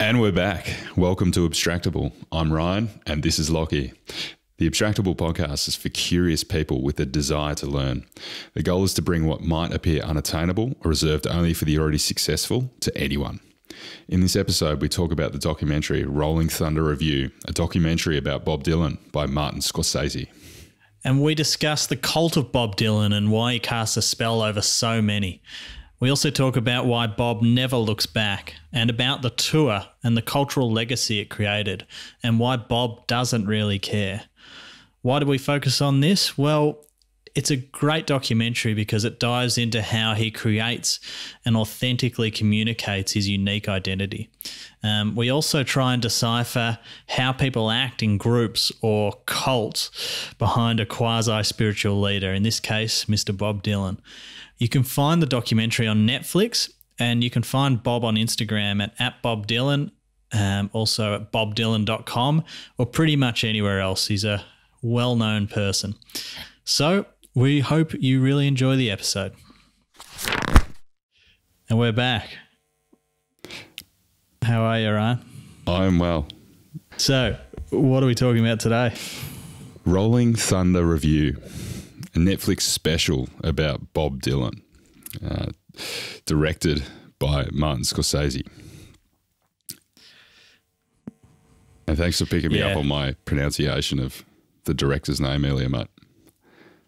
And we're back. Welcome to Abstractable. I'm Ryan, and this is Lockie. The Abstractable podcast is for curious people with a desire to learn. The goal is to bring what might appear unattainable or reserved only for the already successful to anyone. In this episode, we talk about the documentary Rolling Thunder Revue, a documentary about Bob Dylan by Martin Scorsese. And we discuss the cult of Bob Dylan and why he casts a spell over so many. We also talk about why Bob never looks back and about the tour and the cultural legacy it created and why Bob doesn't really care. Why do we focus on this? Well, it's a great documentary because it dives into how he creates and authentically communicates his unique identity. Um, we also try and decipher how people act in groups or cults behind a quasi spiritual leader, in this case, Mr. Bob Dylan. You can find the documentary on Netflix and you can find Bob on Instagram at, at Bob Dylan, um, also at bobdylan.com, or pretty much anywhere else. He's a well known person. So we hope you really enjoy the episode. And we're back. How are you, Ryan? I'm well. So, what are we talking about today? Rolling Thunder Revue, a Netflix special about Bob Dylan, uh, directed by Martin Scorsese. And thanks for picking me up on my pronunciation of the director's name earlier, mate.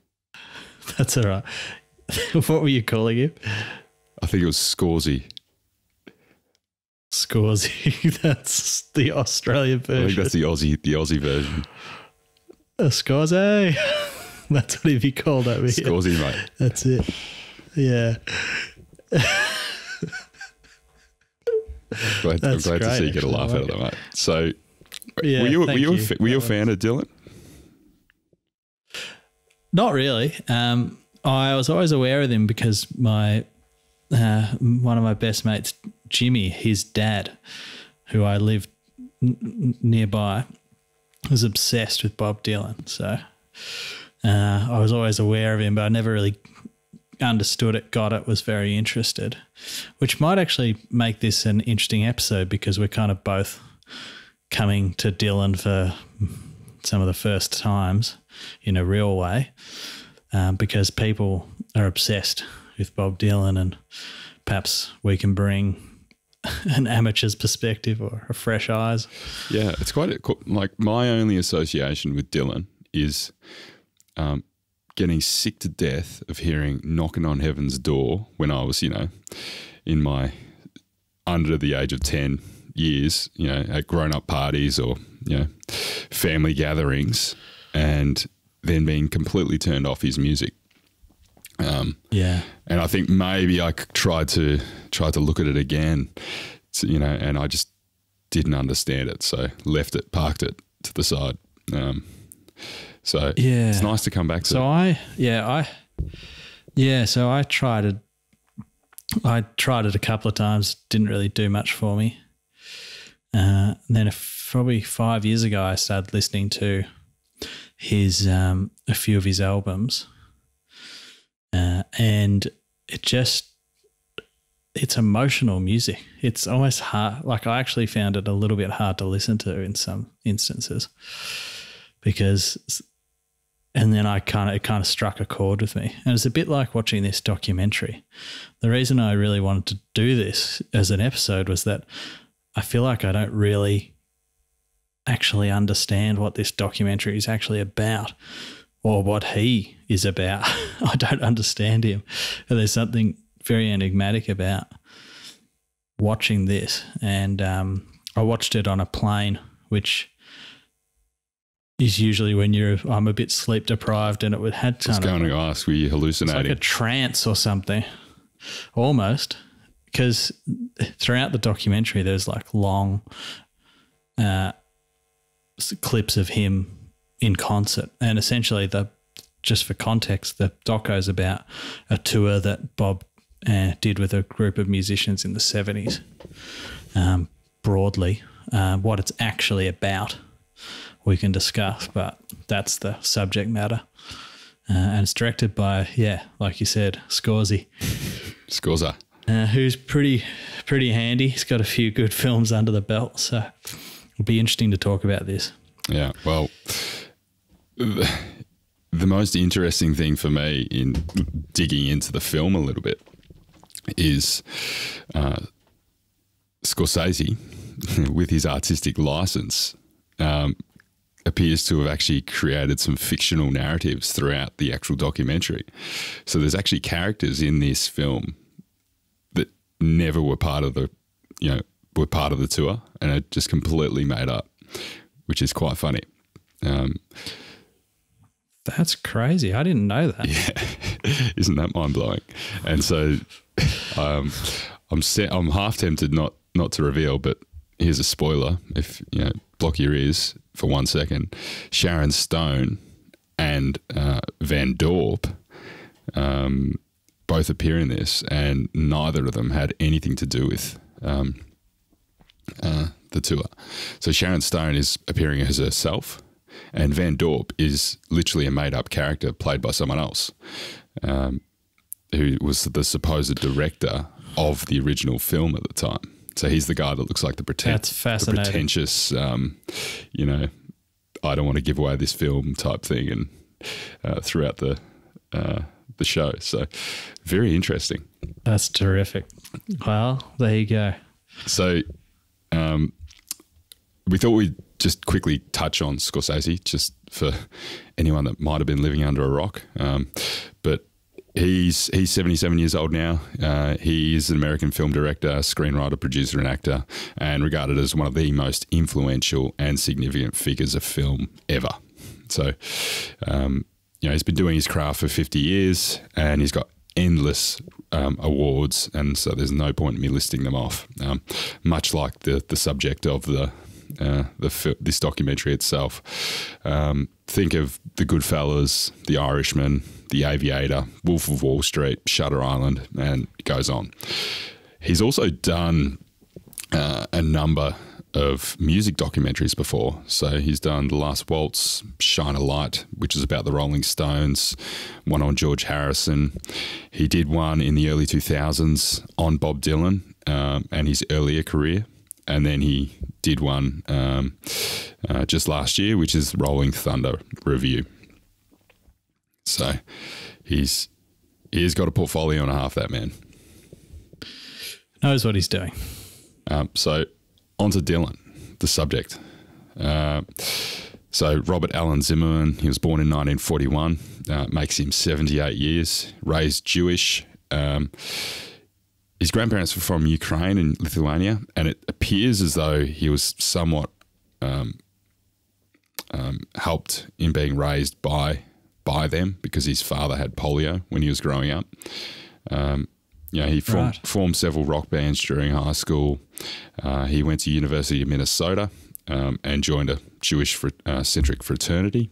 That's all right. what were you calling him? I think it was Scorsese. Scorsese. That's the Australian I think version. that's the Aussie, the Aussie version. A Scorsese. That's what he'd be called over here. Scorsese, mate. That's it. Yeah. Glad, I'm That's glad to see you get a actually. I laugh out of that, mate. So, Yeah. were you, were thank you, a, were you a fan of Dylan? Not really. Um, I was always aware of him because my uh, one of my best mates, Jimmy, his dad, who I lived n- n- nearby, was obsessed with Bob Dylan. So uh, I was always aware of him, but I never really understood it, got it, was very interested, which might actually make this an interesting episode because we're kind of both coming to Dylan for some of the first times in a real way um, because people are obsessed with Bob Dylan and perhaps we can bring an amateur's perspective or a fresh eyes. Yeah, it's quite a, like my only association with Dylan is um, getting sick to death of hearing knocking on heaven's door when I was, you know, in my under the age of 10 years, you know, at grown up parties or, you know, family gatherings and then being completely turned off his music. Um, Yeah. and I think maybe I tried to tried to look at it again, so, you know, and I just didn't understand it, so left it, parked it to the side. Um, so Yeah. it's nice to come back to. So I, yeah, I, yeah, so I tried it. I tried it a couple of times, didn't really do much for me. Uh, and then, a f- probably five years ago, I started listening to his um, a few of his albums, uh, and it just it's emotional music. It's almost hard. Like I actually found it a little bit hard to listen to in some instances because and then I kind of it kind of struck a chord with me. And it's a bit like watching this documentary. The reason I really wanted to do this as an episode was that I feel like I don't really actually understand what this documentary is actually about or what he is about. I don't understand him. And there's something very enigmatic about watching this. And um, I watched it on a plane, which is usually when you're I'm a bit sleep deprived and it would had I was kind going to ask, were you it's like a trance or something, almost. Because throughout the documentary, there's like long uh, clips of him in concert, and essentially the just for context, the doco's about a tour that Bob uh, did with a group of musicians in the seventies. Um, broadly, uh, what it's actually about, we can discuss, but that's the subject matter. Uh, and it's directed by, yeah, like you said, Scorsese, Scorza. uh, who's pretty pretty handy. He's got a few good films under the belt, so it'll be interesting to talk about this. Yeah. Well, the, the most interesting thing for me in digging into the film a little bit is uh, Scorsese, with his artistic license, um, appears to have actually created some fictional narratives throughout the actual documentary. So there's actually characters in this film that never were part of the, you know, were part of the tour and are just completely made up, which is quite funny. Um, That's crazy. I didn't know that. yeah, isn't that mind blowing? And so, um, I'm set, I'm half tempted not not to reveal, but here's a spoiler. If you know, block your ears for one second. Sharon Stone and uh, Van Dorp um, both appear in this, and neither of them had anything to do with um, uh, the tour. So Sharon Stone is appearing as herself, and Van Dorp is literally a made up character played by someone else, um, who was the supposed director of the original film at the time. So he's the guy that looks like the, preten- That's the pretentious, um, you know, I don't want to give away this film type thing, and uh, throughout the uh, the show. So very interesting. That's terrific. Well, there you go. So um, we thought we'd just quickly touch on Scorsese, just for anyone that might have been living under a rock. Um, but he's he's 77 years old now. Uh, he is an American film director, screenwriter, producer, and actor, and regarded as one of the most influential and significant figures of film ever. So, um, you know, he's been doing his craft for 50 years, and he's got endless um, awards, and so there's no point in me listing them off. Um, much like the the subject of the uh, the this documentary itself. Um, think of the Goodfellas, The Irishman, The Aviator, Wolf of Wall Street, Shutter Island, and goes on. He's also done uh, a number of music documentaries before. So he's done The Last Waltz, Shine a Light, which is about the Rolling Stones, one on George Harrison. He did one in the early 2000s on Bob Dylan um, and his earlier career. And then he did one um, uh, just last year, which is Rolling Thunder Revue. So he's he's got a portfolio and a half, that man. Knows what he's doing. Um, so, on to Dylan, the subject. Uh, so, Robert Allen Zimmerman, he was born in 1941, uh, makes him 78 years, raised Jewish. Um, his grandparents were from Ukraine and Lithuania, and it appears as though he was somewhat um, um, helped in being raised by by them because his father had polio when he was growing up. Um, you know, he formed, Right. formed several rock bands during high school. Uh, he went to University of Minnesota um, and joined a Jewish fr- uh, centric fraternity.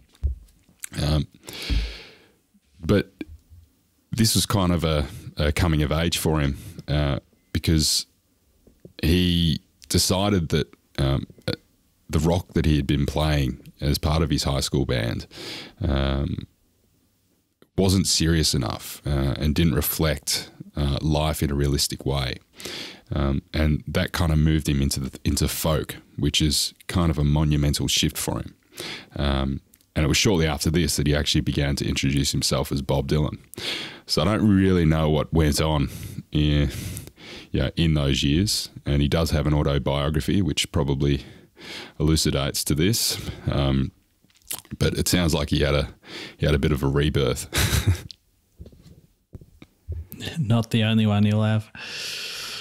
Um, but this was kind of a, a coming of age for him uh, because he decided that um, uh, the rock that he had been playing as part of his high school band um, wasn't serious enough uh, and didn't reflect uh, life in a realistic way. Um, and that kind of moved him into the, into folk, which is kind of a monumental shift for him. Um, and it was shortly after this that he actually began to introduce himself as Bob Dylan. So I don't really know what went on in, yeah, in those years. And he does have an autobiography, which probably elucidates to this. Um, but it sounds like he had a he had a bit of a rebirth. Not the only one you'll have,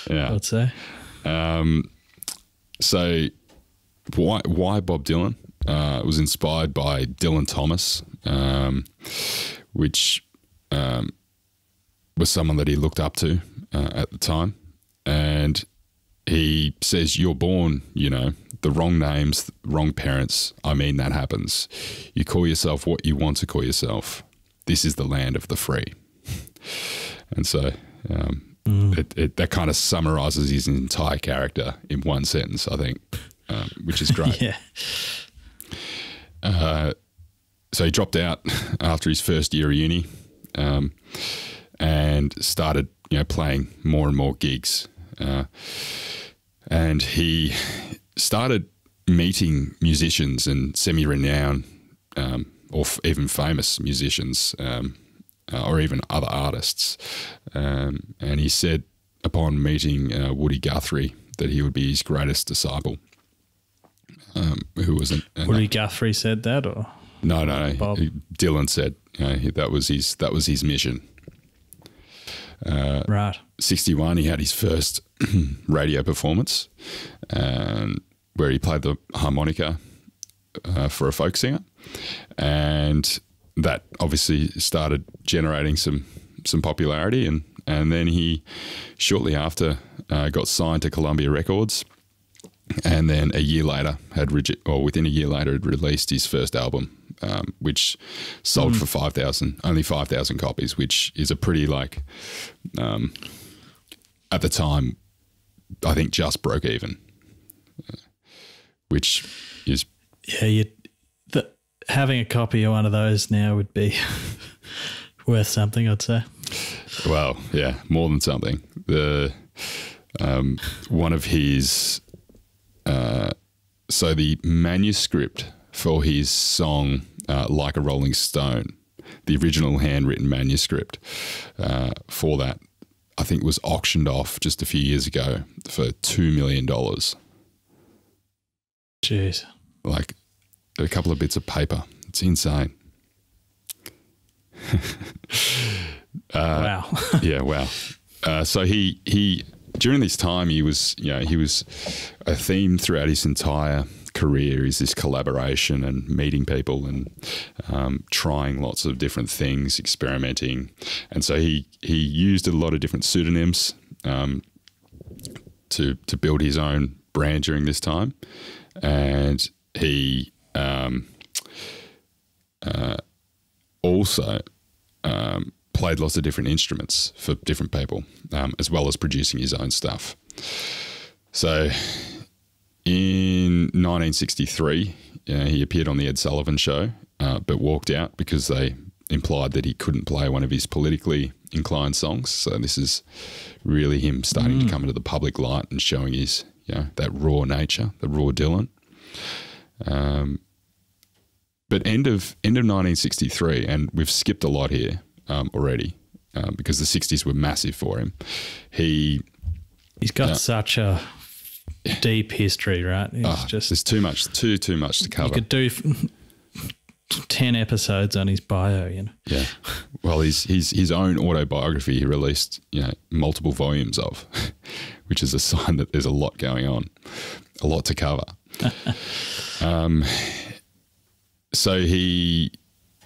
Yeah, I would say. Um, so why why Bob Dylan? Uh, it was inspired by Dylan Thomas, um, which um, was someone that he looked up to uh, at the time, and he says, "You're born, you know, the wrong names, wrong parents. I mean, that happens. You call yourself what you want to call yourself. This is the land of the free." and so. Um, it, it, that kind of summarizes his entire character in one sentence, I think, um, which is great. Yeah. Uh, so he dropped out after his first year of uni um, and started, you know, playing more and more gigs. uh, and he started meeting musicians and semi-renowned um, or f- even famous musicians um, uh, or even other artists. Um, and he said upon meeting uh, Woody Guthrie that he would be his greatest disciple. Um, who was an, an Woody Guthrie said that, or no, no. Bob? Dylan said you know, that was his that was his mission. right? 61, he had his first radio performance um, where he played the harmonica uh, for a folk singer. And that obviously started generating some, some popularity. And, and then he, shortly after, uh, got signed to Columbia Records. And then a year later, had regi- or within a year later, had released his first album, um, which sold for five thousand, only five thousand copies, which is a pretty like at the time, I think just broke even, which is Yeah, you the, having a copy of one of those now would be worth something, I'd say. well, yeah, more than something. The um, one of his uh, so the manuscript for his song uh, "Like a Rolling Stone," the original handwritten manuscript uh, for that, I think was auctioned off just a few years ago for two million dollars. Jeez. like a couple of bits of paper. It's insane. wow. yeah, wow. Uh, so he he during this time he was you know he was a theme throughout his entire career is this collaboration and meeting people and um, trying lots of different things, experimenting, and so he he used a lot of different pseudonyms um, to to build his own brand during this time, and he um, uh, also um, played lots of different instruments for different people, um, as well as producing his own stuff. So in 1963, uh, he appeared on the Ed Sullivan Show, uh, but walked out because they implied that he couldn't play one of his politically inclined songs. So this is really him starting to come into the public light and showing his, you know, that raw nature, the raw Dylan. Um, but end of end of 1963, and we've skipped a lot here um, already um, because the 60s were massive for him. He He's got such a deep history, right? He's ah, just there's too much, too too much to cover. you could do f- ten episodes on his bio, you know. Yeah. Well, his his his own autobiography he released, you know, multiple volumes of, which is a sign that there's a lot going on, a lot to cover. um, so he,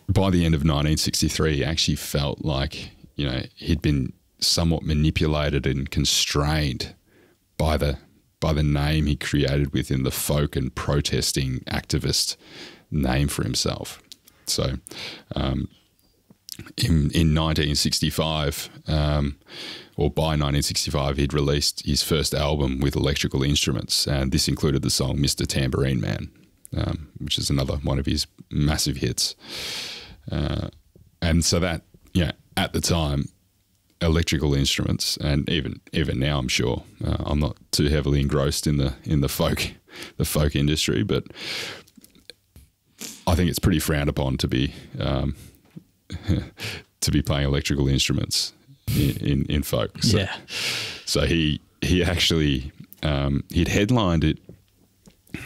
by the end of 1963, actually felt like you know he'd been somewhat manipulated and constrained by the by the name he created within the folk and protesting activist name for himself. So, um, in in 1965, um, or by 1965, he'd released his first album with electrical instruments, and this included the song "Mr. Tambourine Man," um, which is another one of his massive hits. Uh, and so that, yeah, at the time, electrical instruments, and even even now, I'm sure uh, I'm not too heavily engrossed in the in the folk the folk industry, but I think it's pretty frowned upon to be um, to be playing electrical instruments in in, in folk. So, yeah. so he he actually um, he'd headlined it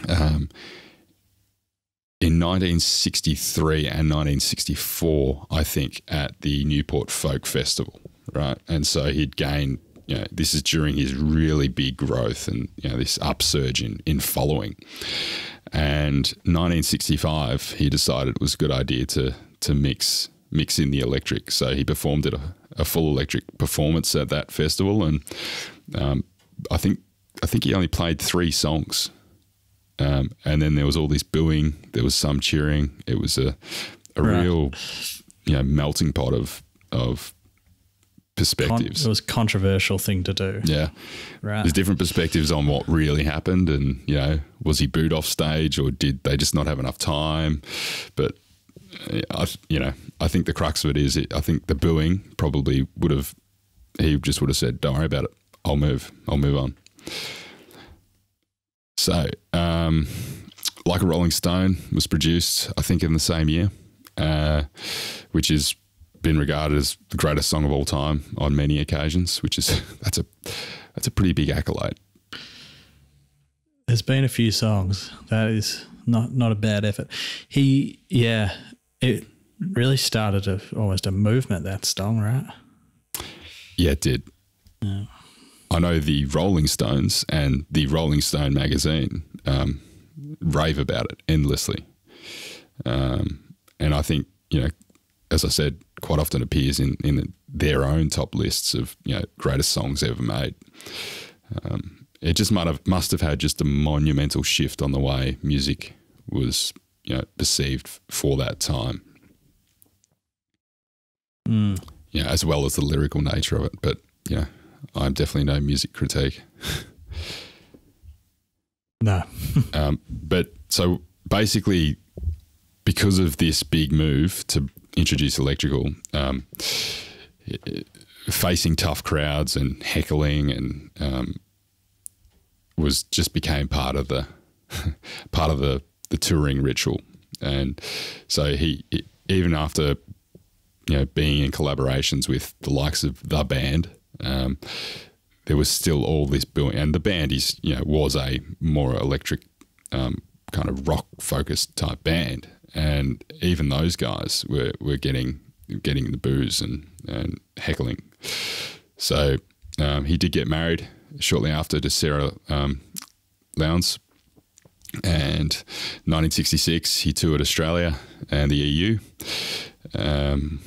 um, in 1963 and 1964, I think, at the Newport Folk Festival, right? And so he'd gained. You know, this is during his really big growth and you know this upsurge in in following. And 1965, he decided it was a good idea to to mix mix in the electric. So he performed at a, a full electric performance at that festival, and um, I think I think he only played three songs, um, and then there was all this booing, there was some cheering. It was a a Right. real you know melting pot of of Con- perspectives. it was a controversial thing to do. yeah, Right. there's different perspectives on what really happened, and you know, was he booed off stage or did they just not have enough time? But I, you know, I think the crux of it is, I think the booing probably would have, he just would have said, "Don't worry about it. I'll move. I'll move on. So, um, like a Rolling Stone was produced, I think, in the same year, uh, which has been regarded as the greatest song of all time on many occasions. Which is that's a that's a pretty big accolade. There's been a few songs that is not not a bad effort. He, yeah, it really started a, almost a movement. That song, right? Yeah, it did. I know the Rolling Stones and the Rolling Stone magazine um, rave about it endlessly. Um, and I think, you know, as I said, quite often appears in, in their own top lists of, you know, greatest songs ever made. Um, it just might have, must have had just a monumental shift on the way music was, you know, perceived for that time. Mm. you know, as well as the lyrical nature of it. But you know, I'm definitely no music critique. No. Um, but so basically, because of this big move to introduce electrical, um, facing tough crowds and heckling and um, was just became part of the part of the the touring ritual. And so he even after you know being in collaborations with the likes of the band. Um, there was still all this building, and the band is you know was a more electric um, kind of rock focused type band, and even those guys were, were getting getting the booze and, and heckling. So um, he did get married shortly after to Sarah um, Lownds, and 1966 he toured Australia and the EU, um,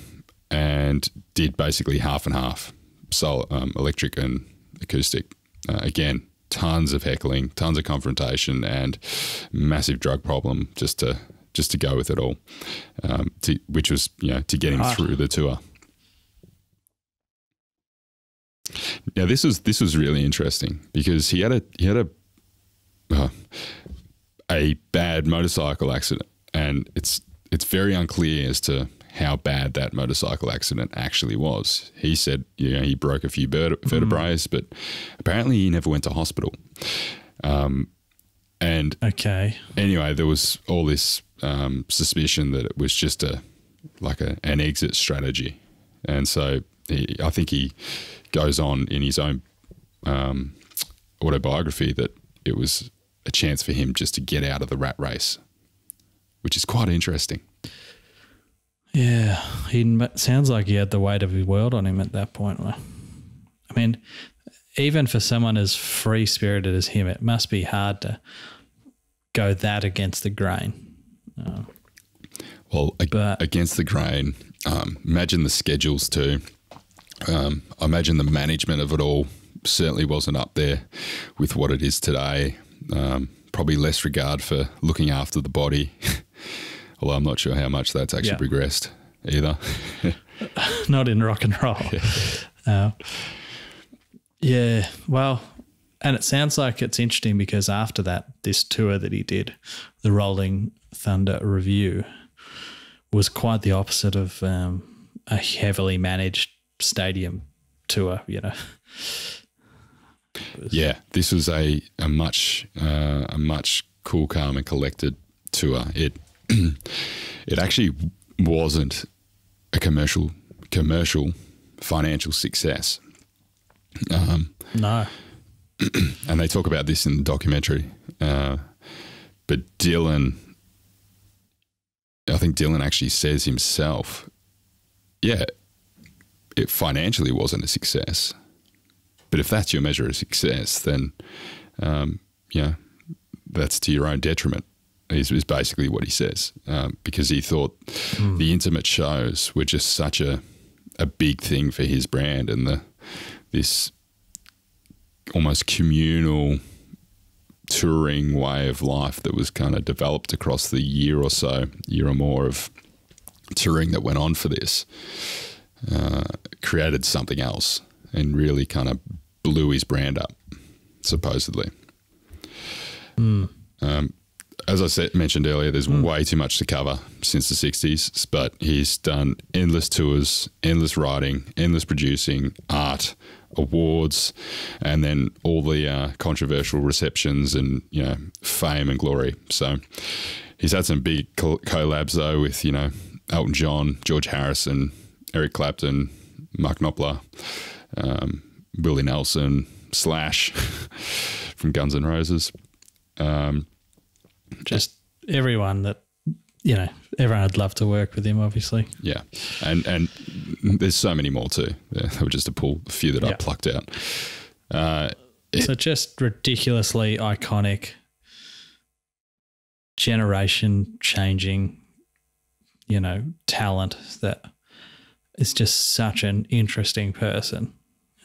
and did basically half and half, so um, electric and acoustic. Uh, again, tons of heckling, tons of confrontation, and massive drug problem just to just to go with it all, um, to, which was you know to get him Right. through the tour. Now this was this was really interesting because he had a he had a uh, a bad motorcycle accident, and it's it's very unclear as to how bad that motorcycle accident actually was. He said, you know, he broke a few verte- vertebrae, but apparently he never went to hospital. Um, and Okay. anyway, there was all this um, suspicion that it was just a like a, an exit strategy, and so he, I think he goes on in his own um, autobiography that it was a chance for him just to get out of the rat race, which is quite interesting. Yeah, he sounds like he had the weight of the world on him at that point. I mean, even for someone as free spirited as him, it must be hard to go that against the grain. Well, ag- But- against the grain, um, imagine the schedules too. Um, I imagine the management of it all certainly wasn't up there with what it is today. Um, probably less regard for looking after the body, although I'm not sure how much that's actually Yeah. progressed either. Not in rock and roll. Uh, yeah, well, and it sounds like it's interesting because after that, this tour that he did, the Rolling Thunder Revue, was quite the opposite of um, a heavily managed stadium tour. You know, yeah, this was a a much uh, a much cool, calm, and collected tour. It it actually wasn't a commercial commercial financial success. Um, no, and they talk about this in the documentary. Uh, but Dylan, I think Dylan actually says himself, yeah, it financially wasn't a success. But if that's your measure of success, then, um, yeah, that's to your own detriment. Is, is basically what he says um, because he thought the intimate shows were just such a a big thing for his brand and the this almost communal touring way of life that was kind of developed across the year or so, year or more of touring that went on for this, uh, created something else and really kind of blew his brand up, supposedly. Um, as I said, mentioned earlier, there's way too much to cover since the 60s, but he's done endless tours, endless writing, endless producing, art, awards, and then all the uh, controversial receptions and, you know, fame and glory. So he's had some big collabs, though, with, you know, Elton John, George Harrison, Eric Clapton, Mark Knopfler, um, Willie Nelson, Slash from Guns N' Roses. Um, Just everyone that you know, everyone would love to work with him. Obviously, Yeah, and and there's so many more too. Yeah, they were just to pull a few that I plucked out. Uh, so just ridiculously iconic, generation changing, you know, talent that is just such an interesting person.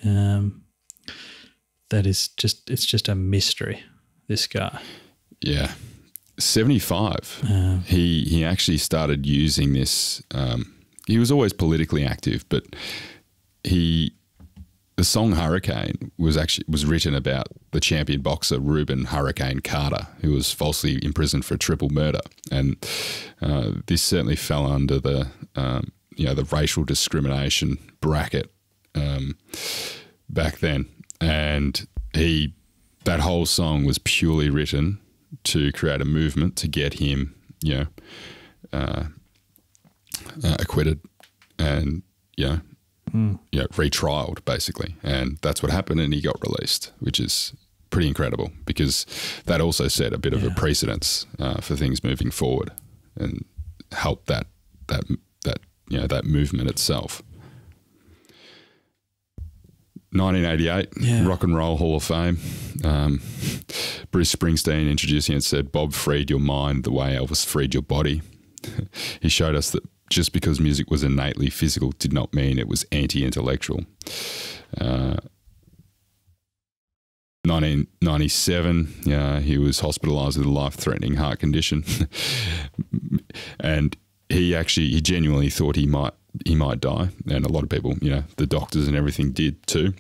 Um, that is just it's just a mystery. This guy. yeah, seventy five. Um, He he actually started using this. Um, he was always politically active, but he the song Hurricane was actually was written about the champion boxer Rubin Hurricane Carter, who was falsely imprisoned for triple murder, and uh, this certainly fell under the um, you know the racial discrimination bracket um, back then, and he that whole song was purely written to create a movement to get him you know uh, uh, acquitted and you know you know, retrialed basically, and that's what happened, and he got released, which is pretty incredible because that also set a bit of a precedence uh, for things moving forward and helped that that that you know that movement itself. 1988, Yeah. Rock and Roll Hall of Fame. Um, Bruce Springsteen introducing it said, Bob freed your mind the way Elvis freed your body. he showed us that just because music was innately physical did not mean it was anti intellectual. Uh, 1997, yeah, he was hospitalized with a life threatening heart condition. and he actually, he genuinely thought he might. He might die, and a lot of people, you know, the doctors and everything did too.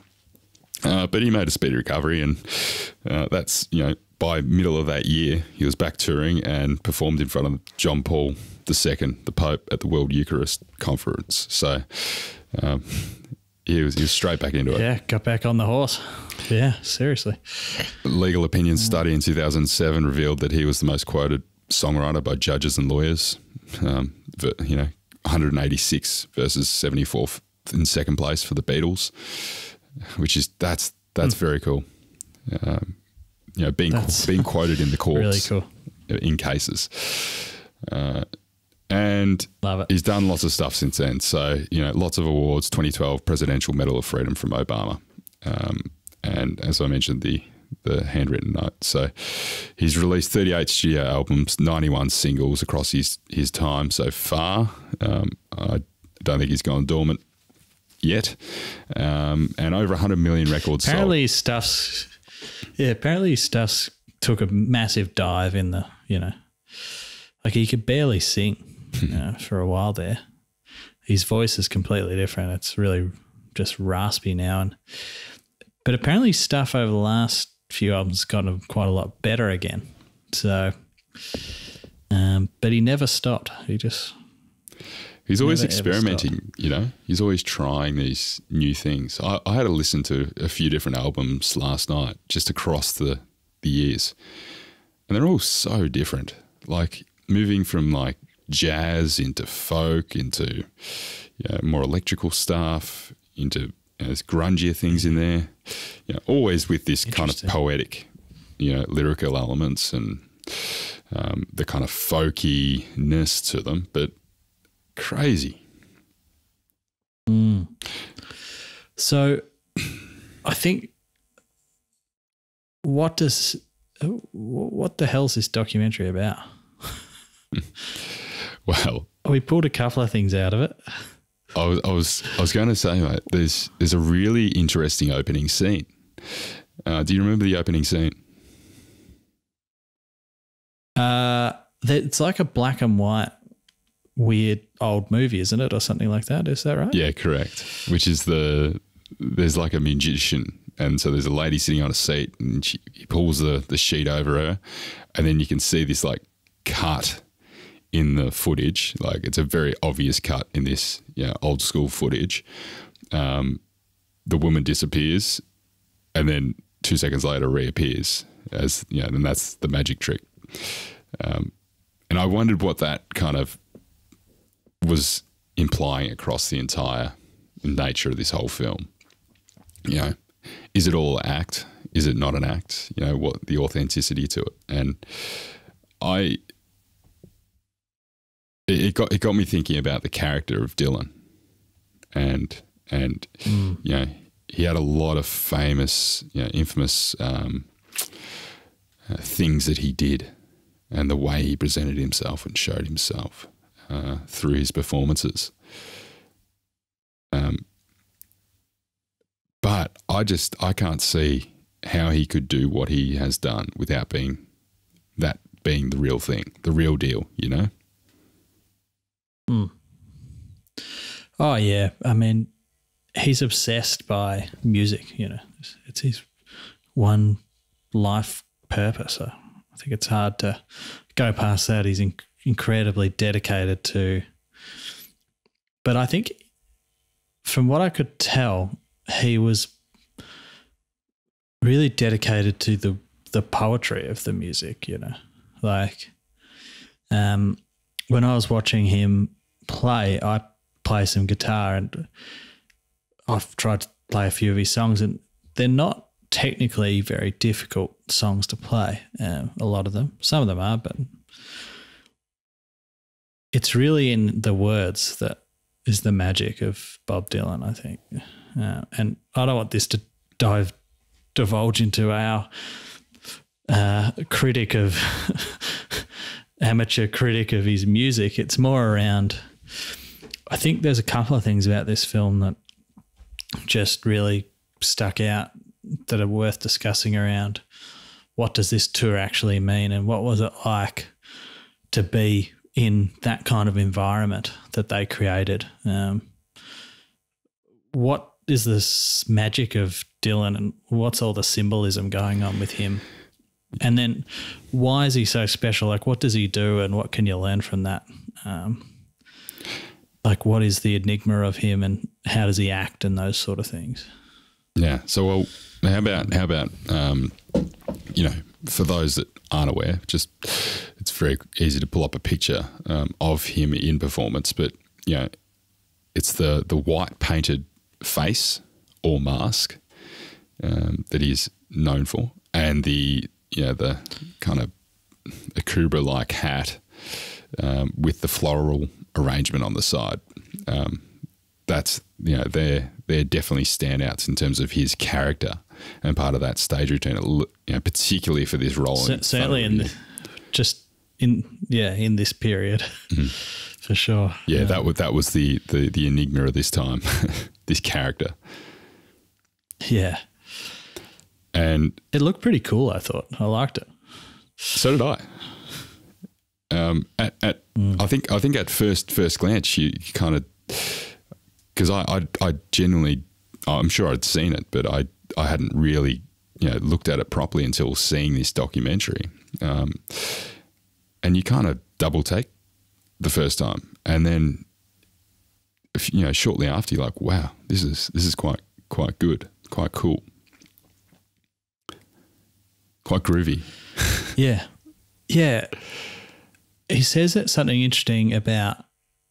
Uh, but he made a speedy recovery, and uh, that's you know by middle of that year he was back touring and performed in front of John Paul II, the Pope, at the World Eucharist Conference. So um, he was he was straight back into it. yeah, got back on the horse. Yeah, seriously. Legal opinion study in 2007 revealed that he was the most quoted songwriter by judges and lawyers. Um, but, you know, 186 versus 74 in second place for the Beatles, which is that's that's very cool. Um, you know, being That's being quoted in the courts Really cool. in cases. Uh, and he's done lots of stuff since then. So, you know, lots of awards 2012 Presidential Medal of Freedom from Obama. Um, and as I mentioned, the the handwritten note. So he's released 38 studio albums, 91 singles across his, his time so far. Um, I don't think he's gone dormant yet. Um, and over 100 million records Apparently, his stuff's yeah. Apparently, stuff's took a massive dive in the you know, like he could barely sing you know, for a while there. His voice is completely different. It's really just raspy now, and but apparently, stuff over the last few albums gotten quite a lot better again. So, um, but he never stopped. He just He's always Never, experimenting, you know. He's always trying these new things. I, I had to listen to a few different albums last night, just across the the years, and they're all so different. Like moving from like jazz into folk, into you know, more electrical stuff, into you know, there's grungier things in there. You know, always with this kind of poetic, you know, lyrical elements and um, the kind of folkiness to them, but crazy. So, I think what does what the hell's this documentary about? Well, We pulled a couple of things out of it. I was I was I was going to say, mate, there's there's a really interesting opening scene. Uh, do you remember the opening scene? Uh, it's like a black and white weird old movie, isn't it, or something like that? Is that right? Yeah, correct. Which is the there's like a magician, and so there's a lady sitting on a seat, and she he pulls the the sheet over her, and then you can see this like cut in the footage. Like it's a very obvious cut in this, you know, old school footage. Um, the woman disappears, and then two seconds later reappears as you know, and that's the magic trick. Um, and I wondered what that kind of was implying across the entire nature of this whole film. You know, is it all act? Is it not an act? You know, what the authenticity to it? And I, it got it got me thinking about the character of Dylan, and and mm. you know, he had a lot of famous, you know, infamous um, uh, things that he did, and the way he presented himself and showed himself uh, through his performances. Um, but I just I can't see how he could do what he has done without being that being the real thing, the real deal, you know? Mm. Oh yeah, I mean, he's obsessed by music. You know, it's, it's his one life purpose. So I think it's hard to go past that. He's in, incredibly dedicated to. But I think, from what I could tell, he was really dedicated to the the poetry of the music. You know, like um, when I was watching him play, I play some guitar and I've tried to play a few of his songs, and they're not technically very difficult songs to play. Um, a lot of them, some of them are, but it's really in the words that is the magic of Bob Dylan, I think. Uh, and I don't want this to dive divulge into our uh, critic of amateur critic of his music. It's more around. I think there's a couple of things about this film that just really stuck out that are worth discussing around what does this tour actually mean and what was it like to be in that kind of environment that they created. Um, what is this magic of Dylan and what's all the symbolism going on with him? And then why is he so special? Like, what does he do and what can you learn from that? Um, like what is the enigma of him and how does he act and those sort of things yeah so well how about how about um, you know for those that aren't aware just it's very easy to pull up a picture um, of him in performance but you know it's the the white painted face or mask um, that he's known for and the you know the kind of akubra like hat um, with the floral arrangement on the side. Um, that's you know they're they're definitely standouts in terms of his character and part of that stage routine. You know, particularly for this role. C- certainly in the, just in yeah in this period mm-hmm. for sure. Yeah, yeah, that was that was the the the enigma of this time, this character. Yeah, and it looked pretty cool. I thought I liked it. So did I. Um, at, at mm. I think I think at first first glance you kind of because I, I I genuinely I'm sure I'd seen it, but I I hadn't really you know looked at it properly until seeing this documentary. Um, and you kind of double take the first time, and then you know shortly after you're like, wow, this is this is quite quite good, quite cool, quite groovy. yeah, yeah. He says that something interesting about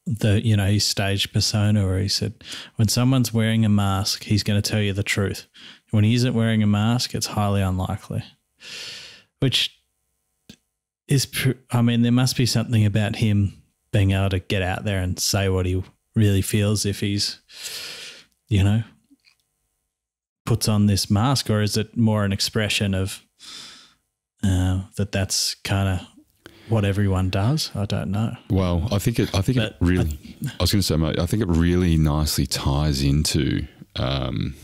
the you know his stage persona where he said when someone's wearing a mask he's going to tell you the truth. When he isn't wearing a mask it's highly unlikely. Which is i mean there must be something about him being able to get out there and say what he really feels if he's you know puts on this mask or is it more an expression of uh, that that's kind of what everyone does. I don't know. Well, I think it. I think but it really. I, I was going to say, mate. I think it really nicely ties into um,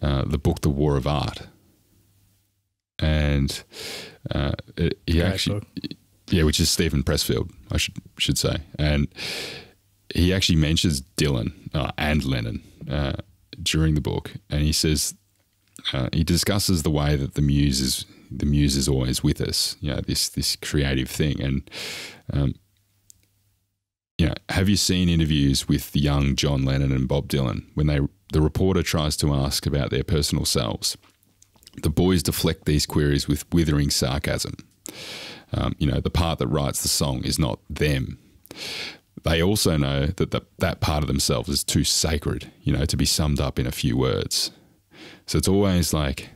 uh, the book, The War of Art, and uh, it, he Great actually, book. yeah, which is Steven Pressfield, I should should say, and he actually mentions Dylan uh, and Lennon uh, during the book, and he says uh, he discusses the way that the muse is the muse is always with us. You know, this this creative thing, and um, you know, have you seen interviews with the young John Lennon and Bob Dylan when they the reporter tries to ask about their personal selves? The boys deflect these queries with withering sarcasm. Um, you know, the part that writes the song is not them. They also know that the, that part of themselves is too sacred, you know, to be summed up in a few words. So it's always like,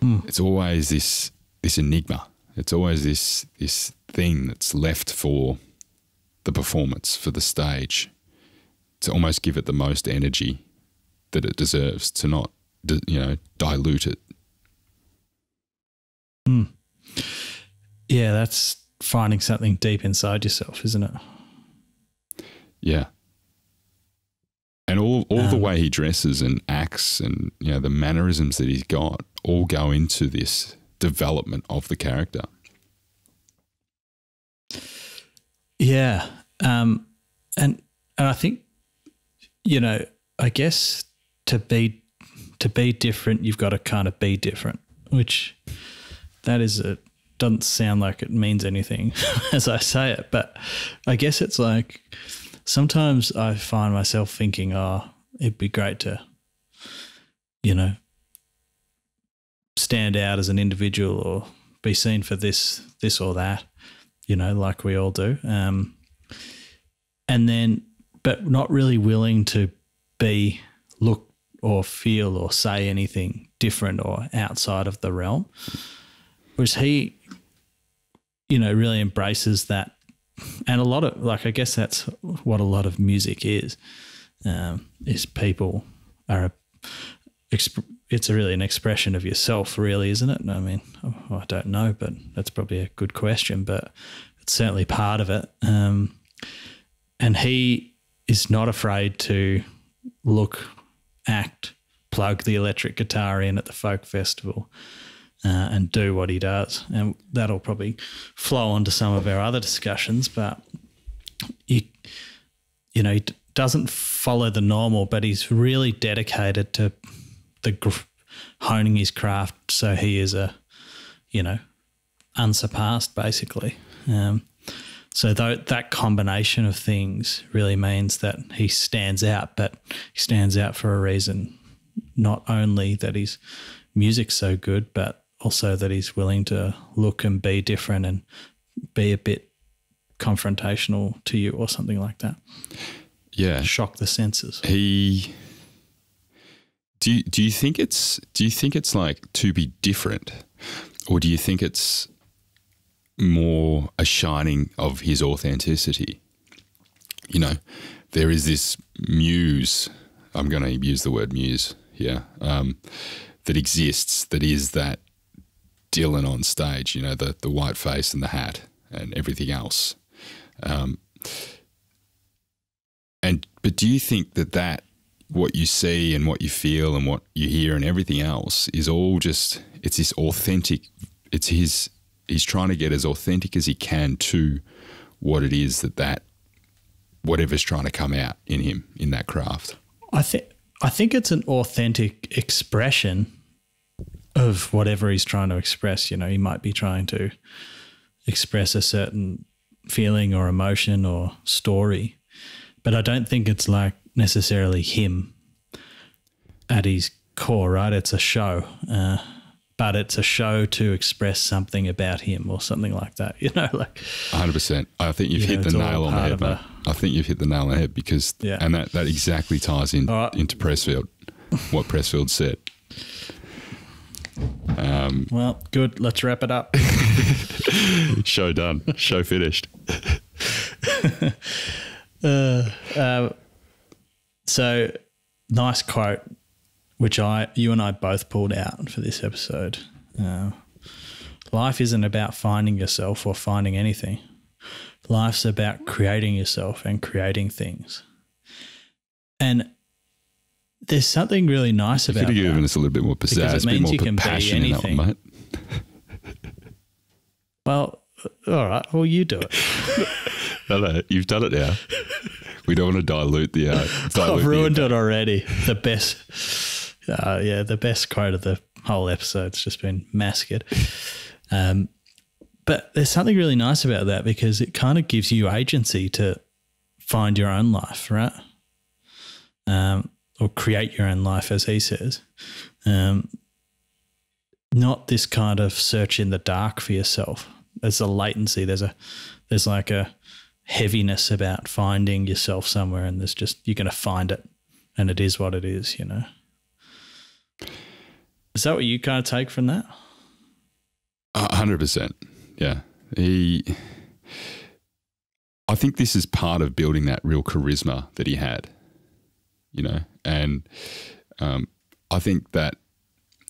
mm. it's always this this enigma. It's always this this thing that's left for the performance, for the stage, to almost give it the most energy that it deserves, to not you know dilute it. Mm. Yeah, that's finding something deep inside yourself, isn't it? Yeah. And all, all um, the way he dresses and acts and you know the mannerisms that he's got all go into this development of the character. Yeah. Um, and and I think you know, I guess to be to be different, you've got to kind of be different, which that is a doesn't sound like it means anything as I say it, but I guess it's like sometimes I find myself thinking, oh, it'd be great to, you know, stand out as an individual or be seen for this, this or that, you know, like we all do. Um, and then, but not really willing to be, look or feel or say anything different or outside of the realm. Whereas he, you know, really embraces that and a lot of like I guess that's what a lot of music is. Um, is people are a, it's a really an expression of yourself, really, isn't it? I mean, I don't know, but that's probably a good question, but it's certainly part of it. Um, and he is not afraid to look, act, plug the electric guitar in at the folk festival uh, and do what he does. And that'll probably flow onto some of our other discussions, but he, you know, he doesn't follow the normal, but he's really dedicated to the honing his craft. So he is a, you know, unsurpassed basically. Um, so th- that combination of things really means that he stands out, but he stands out for a reason. Not only that his music's so good, but also that he's willing to look and be different and be a bit confrontational to you or something like that. Yeah. Shock the senses. He do you, do you think it's do you think it's like to be different or do you think it's more a shining of his authenticity? You know, there is this muse, I'm going to use the word muse here, um, that exists that is that Dylan on stage, you know, the, the white face and the hat and everything else. Um, and but do you think that that what you see and what you feel and what you hear and everything else is all just it's this authentic it's his he's trying to get as authentic as he can to what it is that that whatever's trying to come out in him in that craft i think i think it's an authentic expression of whatever he's trying to express. You know, he might be trying to express a certain feeling or emotion or story, but I don't think it's like necessarily him at his core, right? It's a show. Uh, but it's a show to express something about him or something like that. You know, like 100%. I think you've you hit know, the nail on the head, mate. I think you've hit the nail on the head because, yeah. and that, that exactly ties in right. into Pressfield, what Pressfield said. Um, well, good. Let's wrap it up. Show done. Show finished. uh, uh, so, nice quote, which I, you and I both pulled out for this episode. Uh, life isn't about finding yourself or finding anything. Life's about creating yourself and creating things. And there's something really nice about it. Given us a little bit more pizzazz, a bit more you passion in that one, mate. well, all right. Well, you do it. no, no, you've done it now. We don't want to dilute the. Uh, dilute I've ruined the, it already. The best. Uh, yeah, the best quote of the whole episode's just been massacred. Um, but there's something really nice about that because it kind of gives you agency to find your own life, right? Um, or create your own life, as he says. Um, not this kind of search in the dark for yourself. There's a latency. There's a there's like a heaviness about finding yourself somewhere, and there's just you're going to find it, and it is what it is. You know. Is that what you kind of take from that? Hundred percent. Yeah. He I think this is part of building that real charisma that he had. You know, and um, I think that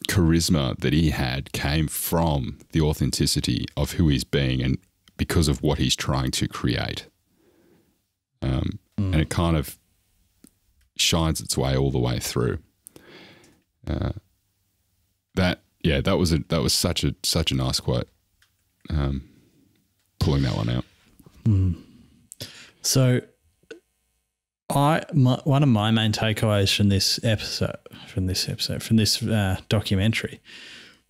charisma that he had came from the authenticity of who he's being and because of what he's trying to create. Um, mm. And it kind of shines its way all the way through. Uh, that yeah, that was a that was such a such a nice quote. Um, pulling that one out. Mm. So, I my, one of my main takeaways from this episode, from this episode, from this uh, documentary,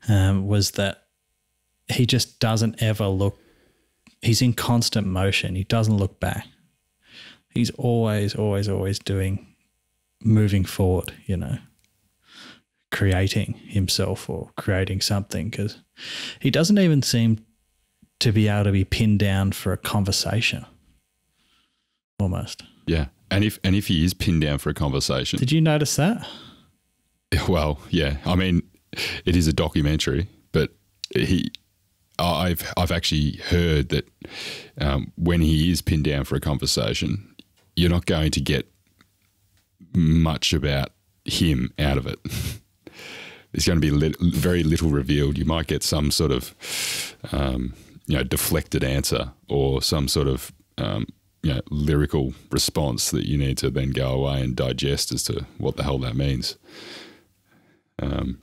um, was that he just doesn't ever look. He's in constant motion. He doesn't look back. He's always, always, always doing, moving forward. You know, creating himself or creating something because he doesn't even seem to be able to be pinned down for a conversation almost yeah and if and if he is pinned down for a conversation. Did you notice that? Well yeah. I mean it is a documentary but he i've i've actually heard that um, when he is pinned down for a conversation you're not going to get much about him out of it. There's going to be very little revealed. You might get some sort of, um, you know, deflected answer or some sort of, um, you know, lyrical response that you need to then go away and digest as to what the hell that means. Um,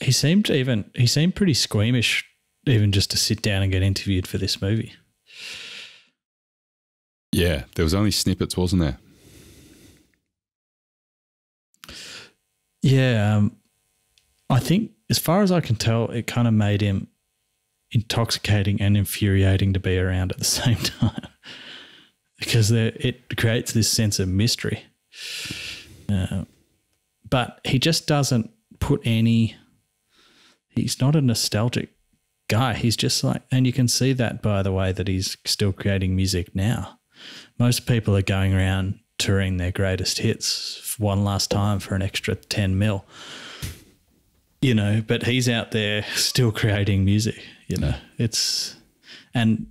he seemed even he seemed pretty squeamish, even just to sit down and get interviewed for this movie. Yeah, there was only snippets, wasn't there? Yeah, um, I think, as far as I can tell, it kind of made him intoxicating and infuriating to be around at the same time because it creates this sense of mystery. Uh, but he just doesn't put any, he's not a nostalgic guy. He's just like, and you can see that by the way that he's still creating music now. Most people are going around touring their greatest hits one last time for an extra 10 mil you know, but he's out there still creating music, you know. It's and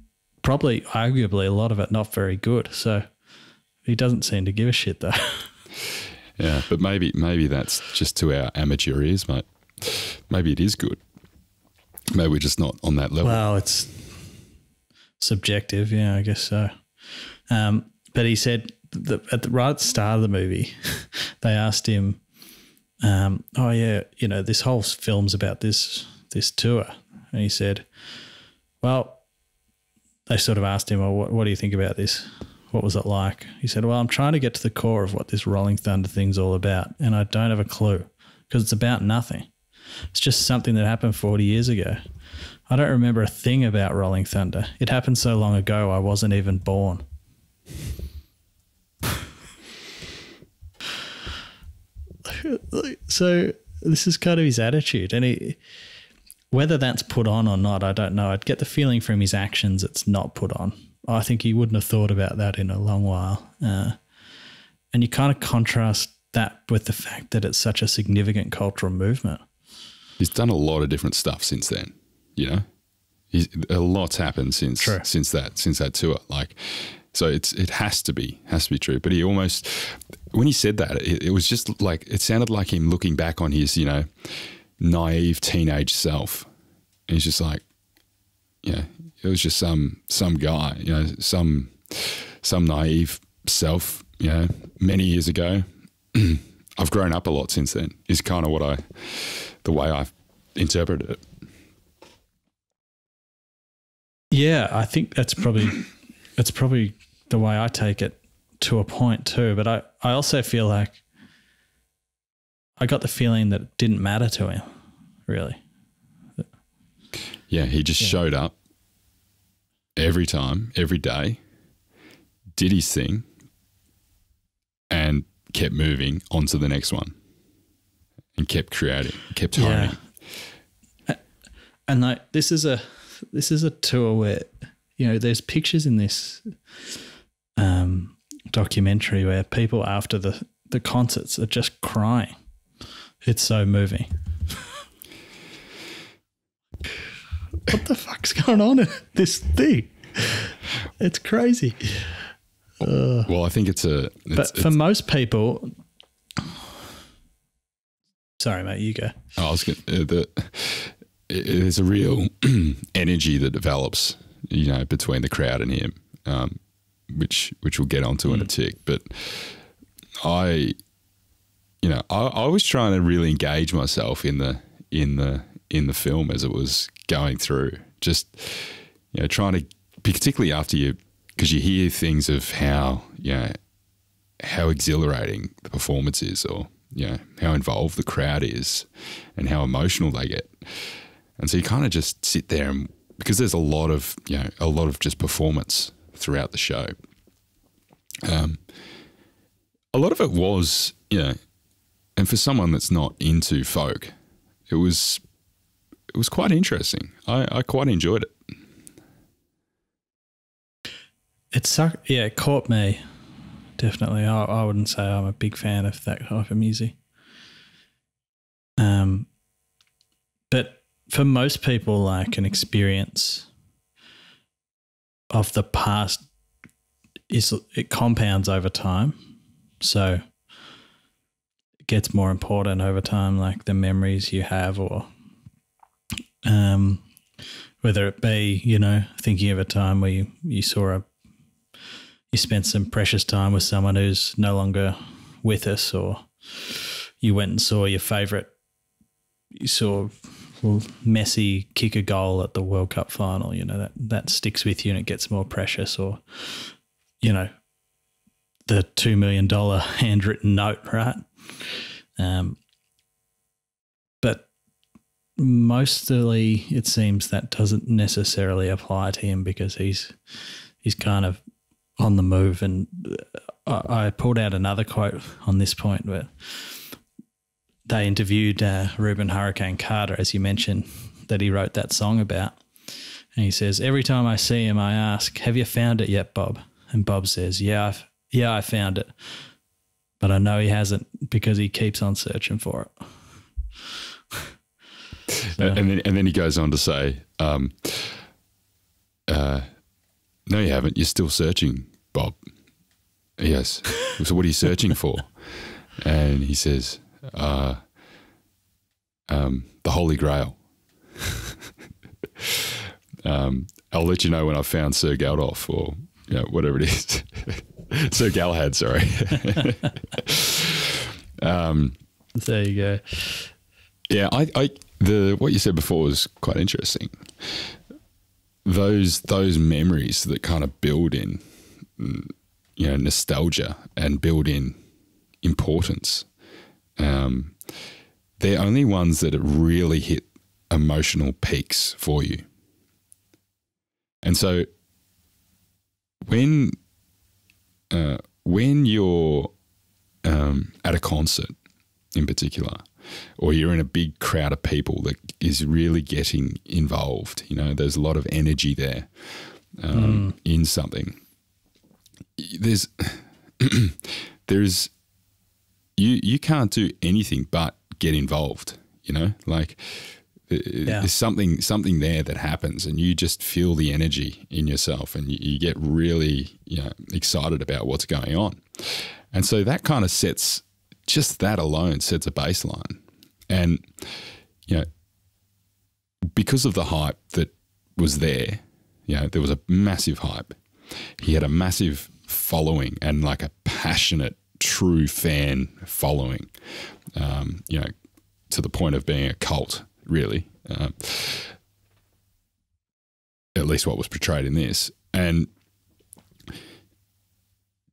probably arguably a lot of it not very good. So he doesn't seem to give a shit though. yeah, but maybe maybe that's just to our amateur ears, mate. Maybe it is good. Maybe we're just not on that level. Well, it's subjective, yeah, I guess so. Um, but he said at the right start of the movie, they asked him um, oh yeah, you know, this whole film's about this this tour, and he said, well, they sort of asked him, well, what, what do you think about this? What was it like? He said, well, I'm trying to get to the core of what this Rolling Thunder thing's all about, and I don't have a clue because it's about nothing. It's just something that happened 40 years ago. I don't remember a thing about Rolling Thunder. It happened so long ago, I wasn't even born. so this is kind of his attitude, and he, whether that's put on or not, I don't know. I'd get the feeling from his actions it's not put on. I think he wouldn't have thought about that in a long while. Uh, and you kind of contrast that with the fact that it's such a significant cultural movement. He's done a lot of different stuff since then. You know, He's, a lot's happened since True. since that since that tour. Like so it's it has to be has to be true. But he almost when he said that, it, it was just like it sounded like him looking back on his you know naive teenage self. And he's just like, yeah, it was just some some guy, you know, some some naive self, you know, many years ago. I've grown up a lot since then. Is kind of what I, the way I've interpreted it. Yeah, I think that's probably that's probably the way I take it to a point too. But I, I also feel like I got the feeling that it didn't matter to him. really. Yeah, he just showed up every time, every day, did his thing, and kept moving on to the next one, and kept creating, kept honing. Yeah. And like this is a this is a tour where you know there's pictures in this um, documentary where people after the the concerts are just crying. It's so moving. what the fuck's going on in this thing? It's crazy. Well, I think it's a. It's, But for most people, sorry, mate, you go. I was going uh, the. it- There's a real energy that develops, you know, between the crowd and him, um, which which we'll get onto in a tick. But I, you know, I, I was trying to really engage myself in the in the in the film as it was going through. Just you know, trying to, particularly after you, because you hear things of how you know how exhilarating the performance is, or you know how involved the crowd is, and how emotional they get, and so you kind of just sit there and because there's a lot of you know a lot of just performance throughout the show. Um, a lot of it was you know, and for someone that's not into folk, it was it was quite interesting. I, I quite enjoyed it. It sucked. Yeah, it caught me. Definitely. I, I wouldn't say I'm a big fan of that type of music. Um, but for most people, like an experience of the past is it compounds over time. So gets more important over time, like the memories you have or um whether it be, you know, thinking of a time where you, you saw a you spent some precious time with someone who's no longer with us, or you went and saw your favourite, you saw Messi kick a goal at the World Cup final. You know that that sticks with you and it gets more precious, or you know the two million dollar handwritten note, right? Um, but mostly it seems that doesn't necessarily apply to him because he's he's kind of on the move. And I, I pulled out another quote on this point where they interviewed uh, Hurricane Carter, as you mentioned, that he wrote that song about. And he says, Every time I see him, I ask, Have you found it yet, Bob? And Bob says, Yeah, I've, yeah, I found it. But I know he hasn't because he keeps on searching for it. So- And then and then he goes on to say, um, uh, "No, you haven't. You're still searching, Bob." Yes. so what are you searching for? And he says, uh, um, "The Holy Grail." um, I'll let you know when I've found Sir Galdolf or you know, whatever it is. Sir Galahad, sorry. um, there you go. yeah, I, I the what you said before was quite interesting. Those those memories that kind of build in, mm, you know, nostalgia and build in importance. Um, they're only ones that really hit emotional peaks for you. And so, when uh, when you're um, at a concert, in particular, or you're in a big crowd of people that is really getting involved. You know, there's a lot of energy there um, in something. There's there's you you can't do anything but get involved. You know, like Yeah. there's something something there that happens, and you just feel the energy in yourself, and you, you get really you know excited about what's going on, and so that kind of sets just that alone sets a baseline, and you know because of the hype that was there, you know there was a massive hype. He had a massive following and like a passionate, true fan following. Um, you know, to the point of being a cult, really. Um, at least what was portrayed in this. And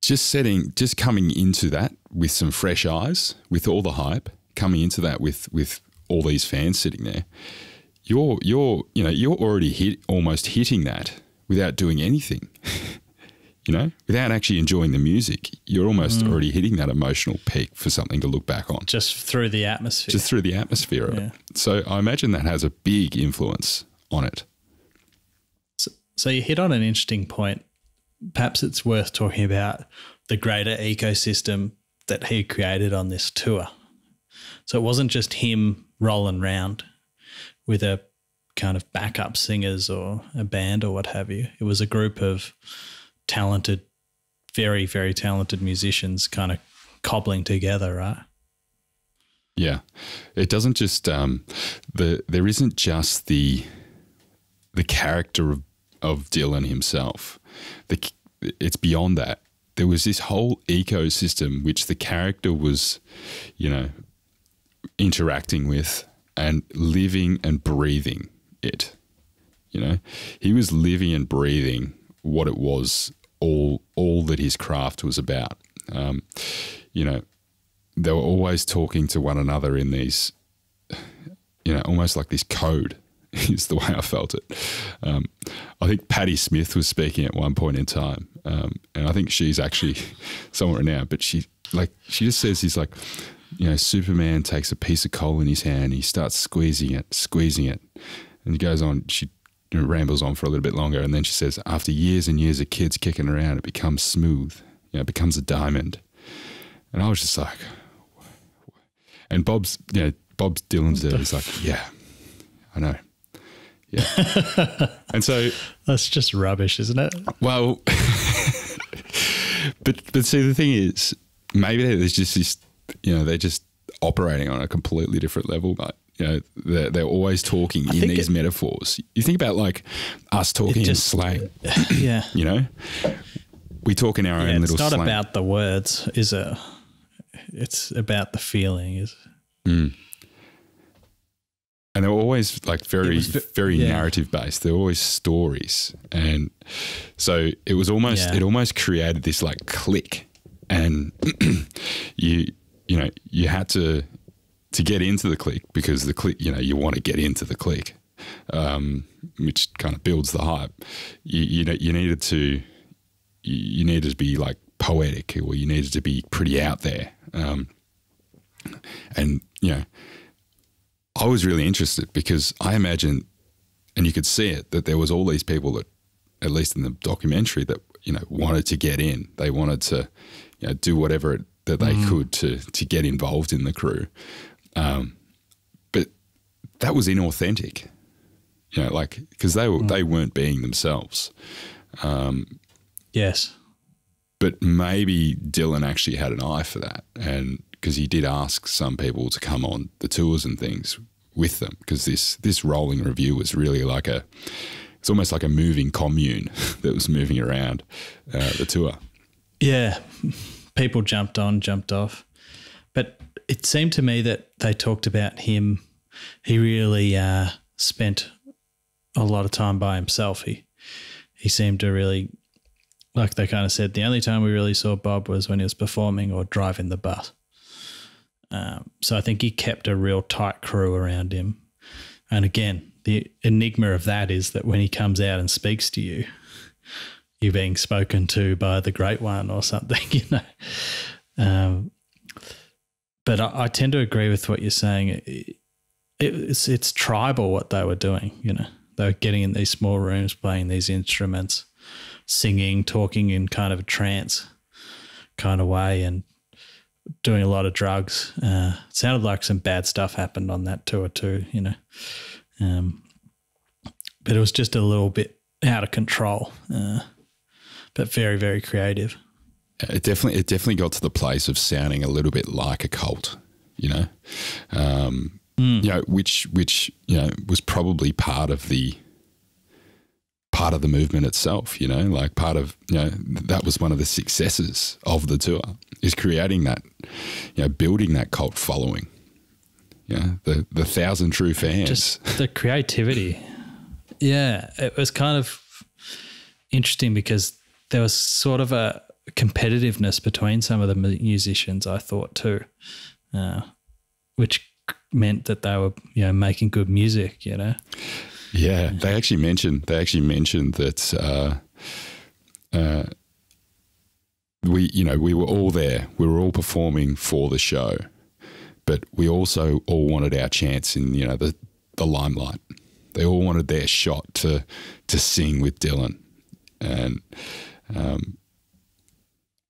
just setting, just coming into that with some fresh eyes, with all the hype, coming into that with with all these fans sitting there, you're you're you know you're already hit almost hitting that without doing anything. you know, without actually enjoying the music, you're almost mm. already hitting that emotional peak for something to look back on Just through the atmosphere. just through the atmosphere of Yeah. it. So I imagine that has a big influence on it. So you hit on an interesting point. Perhaps it's worth talking about the greater ecosystem that he created on this tour. So it wasn't just him rolling around with a kind of backup singers or a band or what have you. It was a group of talented, very, very talented musicians kind of cobbling together, right? Yeah, it doesn't just um, the there isn't just the the character of, of Dylan himself. The it's beyond that. There was this whole ecosystem which the character was, you know, interacting with and living and breathing it. You know, he was living and breathing what it was all all that his craft was about. Um, you know, they were always talking to one another in these, you know, almost like this code is the way I felt it. Um, I think Patti Smith was speaking at one point in time, um, and I think she's actually somewhere now, but she like she just says he's like, you know, Superman takes a piece of coal in his hand, he starts squeezing it, squeezing it, and he goes on. She rambles on for a little bit longer, and then she says, after years and years of kids kicking around, it becomes smooth. You know, it becomes a diamond. And I was just like, and Bob's, you know, Bob's Dylan's there. He's like, yeah, I know. Yeah. and so, That's just rubbish, isn't it? well, but, but see, the thing is, maybe there's just this, you know, they're just operating on a completely different level. But, you know, they're, they're always talking in these it- metaphors. You think about like us talking just- in slang, yeah. you know? We talk in our Yeah, own it's not about the words, is it? It's about the feeling, is mm. and they're always like very was very yeah. narrative based they're always stories and so it was almost Yeah. it almost created this like click and you you know you had to to get into the click because the click you know you want to get into the click um, which kind of builds the hype you you know you needed to you, needed to be like poetic or you needed to be pretty out there um, and you know I was really interested because I imagine, and you could see it, that there was all these people that, at least in the documentary, that you know wanted to get in. They wanted to, you know, do whatever it, that they could to to get involved in the crew. Um, but that was inauthentic, you know, like because they were they weren't being themselves. yes. But maybe Dylan actually had an eye for that, and because he did ask some people to come on the tours and things with them, because this this Rolling Revue was really like a, it's almost like a moving commune that was moving around uh, the tour. Yeah. People jumped on, jumped off. It seemed to me that they talked about him. He really uh, spent a lot of time by himself. He he seemed to really, like they kind of said, the only time we really saw Bob was when he was performing or driving the bus. Um, so I think he kept a real tight crew around him. And again, the enigma of that is that when he comes out and speaks to you, you're being spoken to by the great one or something, you know. Um, but I, I tend to agree with what you're saying. It, it's it's tribal what they were doing, you know. They were getting in these small rooms, playing these instruments, singing, talking in kind of a trance kind of way, and doing a lot of drugs. Uh, sounded like some bad stuff happened on that tour too, you know. Um, but it was just a little bit out of control, uh, but very, very creative. It definitely it definitely got to the place of sounding a little bit like a cult, you know, um, you know, which which you know was probably part of the part of the movement itself. You know, like part of you know that was one of the successes of the tour is creating that, you know, building that cult following. You know, the the thousand true fans. just the creativity. Yeah, it was kind of interesting because there was sort of a competitiveness between some of the musicians. I thought too, uh, which meant that they were you know making good music. You know. Yeah, they actually mentioned they actually mentioned that uh, uh, we you know we were all there. We were all performing for the show, but we also all wanted our chance in you know the the limelight. They all wanted their shot to to sing with Dylan, and um,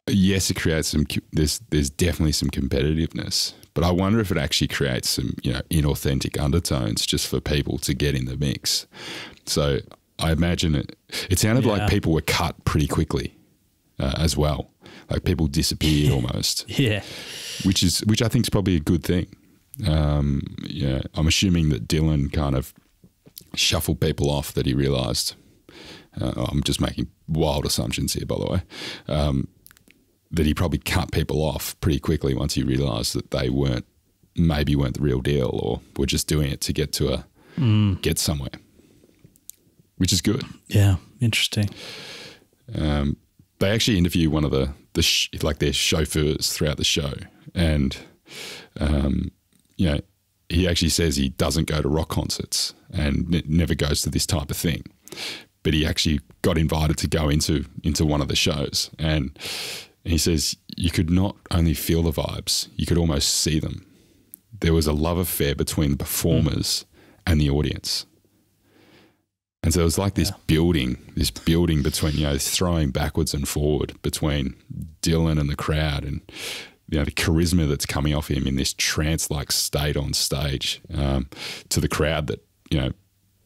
yes, it creates some. There's there's definitely some competitiveness, but I wonder if it actually creates some you know inauthentic undertones just for people to get in the mix. So I imagine it. It sounded Yeah. like people were cut pretty quickly uh, as well. Like people disappeared almost, Yeah. which is which I think is probably a good thing. Um, yeah, I'm assuming that Dylan kind of shuffled people off that he realised. Uh, I'm just making wild assumptions here, by the way. Um, that he probably cut people off pretty quickly once he realised that they weren't maybe weren't the real deal or were just doing it to get to a get somewhere, which is good. Yeah. Interesting. Um, they actually interview one of the the sh- like their chauffeurs throughout the show, and um, you know he actually says he doesn't go to rock concerts and n- never goes to this type of thing, but he actually got invited to go into into one of the shows, and he says you could not only feel the vibes, you could almost see them. There was a love affair between the performers and the audience. And so it was like this building, this building between, you know, throwing backwards and forward between Dylan and the crowd and, you know, the charisma that's coming off him in this trance like state on stage um, to the crowd that, you know,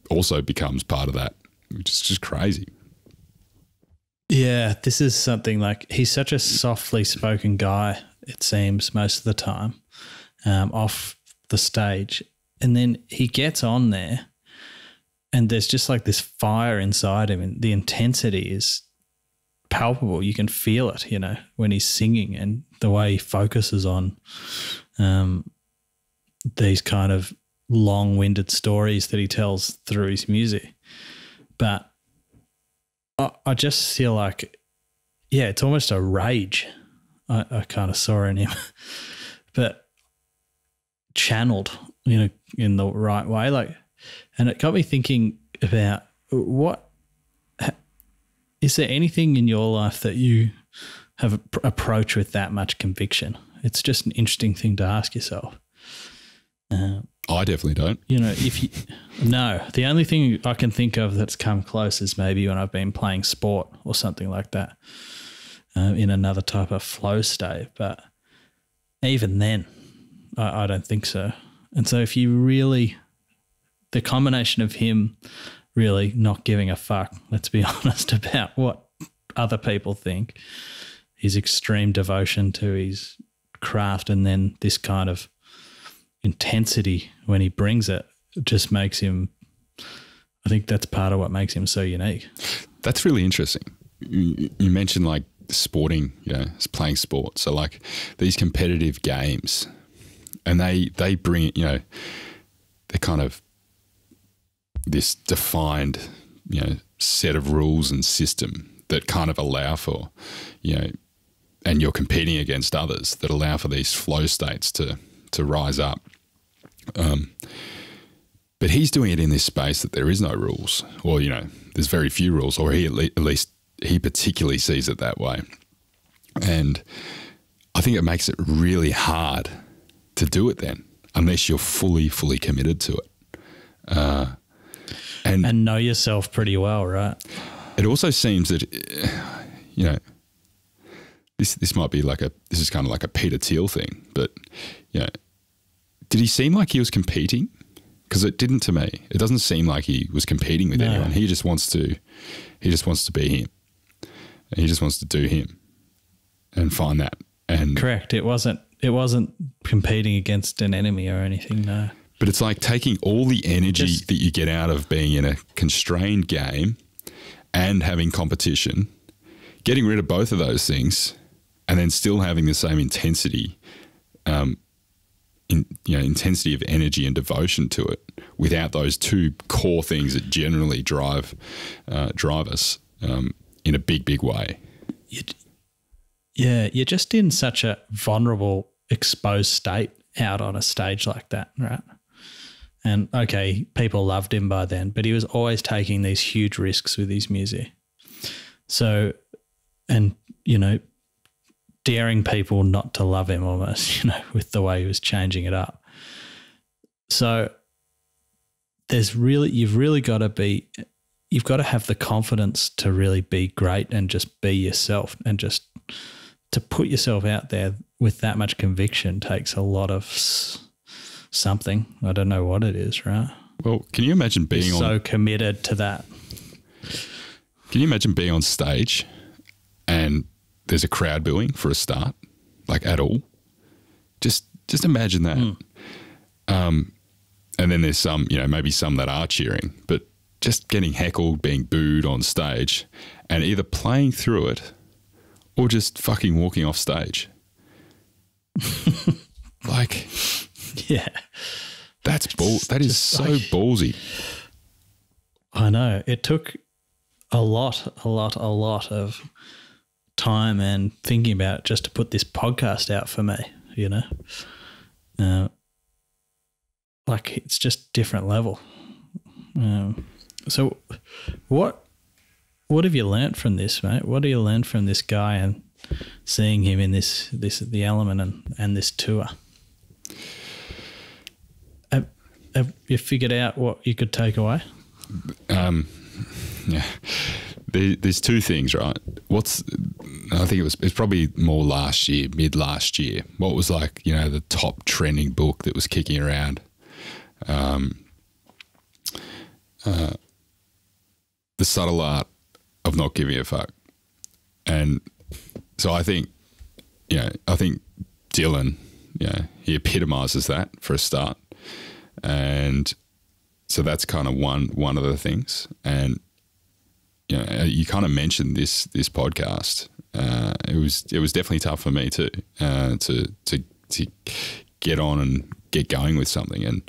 also becomes part of that, which is just crazy. Yeah, this is something like he's such a softly spoken guy, it seems, most of the time um, off the stage. And then he gets on there, and there's just like this fire inside him, and the intensity is palpable. You can feel it, you know, when he's singing and the way he focuses on um, these kind of long winded stories that he tells through his music. But I, I just feel like, yeah, it's almost a rage. I, I kind of saw in him, but channeled, you know, in the right way. Like, and it got me thinking about what is there anything in your life that you have approached with that much conviction? It's just an interesting thing to ask yourself. Uh, I definitely don't. you know, if you no, the only thing I can think of that's come close is maybe when I've been playing sport or something like that, uh, in another type of flow state. But even then, I, I don't think so. And so, if you really, the combination of him really not giving a fuck, let's be honest about what other people think, his extreme devotion to his craft, and then this kind of intensity when he brings it just makes him I think that's part of what makes him so unique. That's really interesting. You, you mentioned like sporting, you know, playing sport. So like these competitive games, and they they bring it, you know, they're kind of this defined, you know, set of rules and system that kind of allow for, you know, and you're competing against others that allow for these flow states to to rise up. Um, but he's doing it in this space that there is no rules, or you know, there's very few rules, or he at, le- at least he particularly sees it that way, and I think it makes it really hard to do it then, unless you're fully, fully committed to it. Uh, and And know yourself pretty well, right? it also seems that you know this this might be like a this is kind of like a Peter Thiel thing, but you know, did he seem like he was competing? Because it didn't to me. It doesn't seem like he was competing with No. anyone. He just wants to he just wants to be him. And he just wants to do him and find that. And Correct. It wasn't it wasn't competing against an enemy or anything, no. But it's like taking all the energy Just- that you get out of being in a constrained game and having competition, getting rid of both of those things, and then still having the same intensity, um, in you know, intensity of energy and devotion to it, without those two core things that generally drive uh, drive us um, in a big, big way. You, yeah, you're just in such a vulnerable, exposed state out on a stage like that, right? And okay, people loved him by then, but he was always taking these huge risks with his music. So, and you know, daring people not to love him almost, you know, with the way he was changing it up. So, there's really, you've really got to be, you've got to have the confidence to really be great and just be yourself and just to put yourself out there with that much conviction takes a lot of something. I don't know what it is, right? Well, can you imagine being so on? committed to that. Can you imagine being on stage and there's a crowd booing for a start, like at all? Just just imagine that. Mm. Um, and then there's some, you know, maybe some that are cheering, but just getting heckled, being booed on stage, and either playing through it or just fucking walking off stage. like, Yeah. that's ball. That is so like- ballsy. I know. It took a lot, a lot, a lot of time and thinking about just to put this podcast out for me, you know? Uh, like it's just different level. Um, so what what have you learnt from this, mate? What do you learn from this guy and seeing him in this this the element and, and this tour? Have, have you figured out what you could take away? Um, yeah. There, there's two things, right? What's I think it was it's probably more last year, mid last year. What was like, you know, the top trending book that was kicking around? Um, uh, the subtle art of not giving a fuck, and so I think, you know, I think Dylan, you know, he epitomizes that for a start, and so that's kind of one one of the things and you know you kind of mentioned this this podcast. Uh, it was it was definitely tough for me too uh, to to to get on and get going with something. And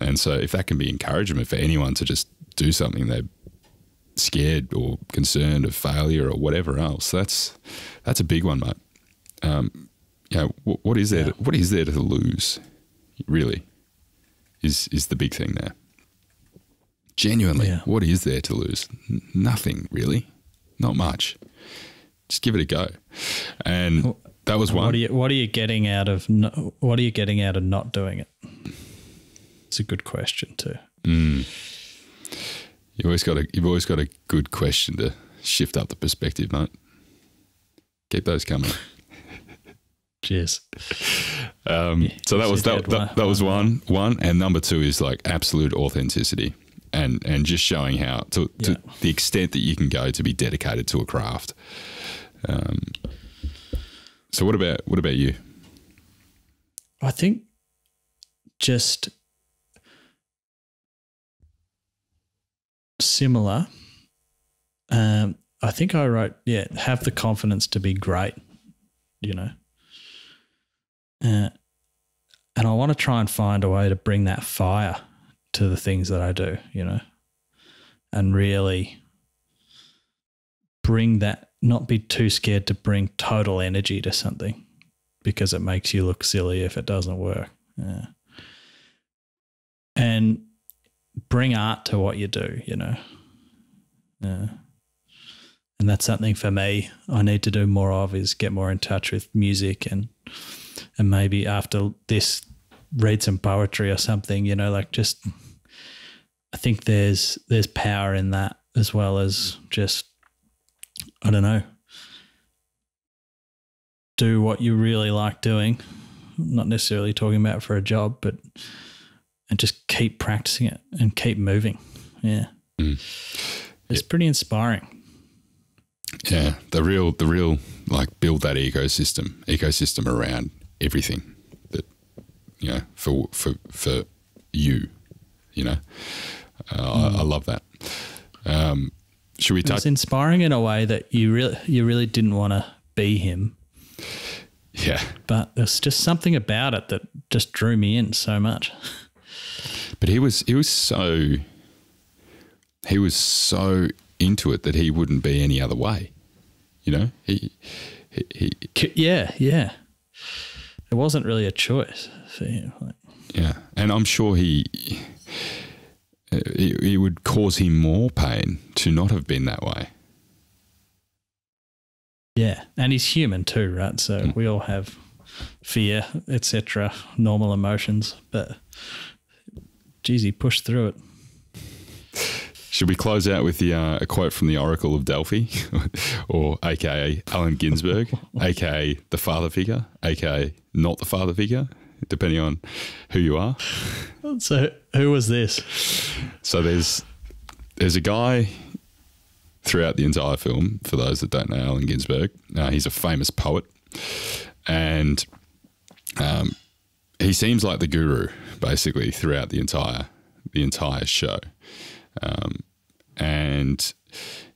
and so if that can be encouragement for anyone to just do something they're scared or concerned of failure or whatever else that's that's a big one mate. Um, you know, what, what is there Yeah. to, what is there to lose really is is the big thing there Genuinely, Yeah. what is there to lose? N- nothing really, not much. Just give it a go, and that was What one. are you What are you getting out of no, What are you getting out of not doing it? It's a good question too. You always got a you've always got a good question to shift up the perspective, mate. Keep those coming. Cheers. Um, so that was that, that, that was one one, and number two is like absolute authenticity, and and just showing how to, to Yeah. the extent that you can go to be dedicated to a craft. Um, so what about what about you? I think just similar. Um, I think I wrote, yeah, have the confidence to be great, you know. Uh, and I want to try and find a way to bring that fire to the things that I do, you know, and really bring that, not be too scared to bring total energy to something because it makes you look silly if it doesn't work. Yeah. And bring art to what you do, you know. Yeah. And that's something for me I need to do more of is get more in touch with music and and maybe after this read some poetry or something, you know, like just I think there's there's power in that as well as just I don't know do what you really like doing. Not necessarily talking about for a job, but and just keep practicing it and keep moving. Yeah. Mm. It's pretty inspiring. Yeah, the real, the real, like build that ecosystem, ecosystem around everything you know for for for you. You know, uh, I, I love that. Um, should we It's touch? inspiring in a way that you really you really didn't want to be him, Yeah, but there's just something about it that just drew me in so much. but he was he was so he was so into it that he wouldn't be any other way. You know, he he, he Yeah, yeah. it wasn't really a choice for him. Like, Yeah, and I'm sure he it, it would cause him more pain to not have been that way. yeah, and he's human too, right? So we all have fear, etc., normal emotions, but geez, he pushed through it. Should we close out with the uh, a quote from the Oracle of Delphi, or AKA Allen Ginsberg, AKA the father figure, AKA not the father figure, depending on who you are. So who was this? So there's there's a guy throughout the entire film. For those that don't know, Allen Ginsberg, uh, he's a famous poet, and um, he seems like the guru basically throughout the entire the entire show. Um, and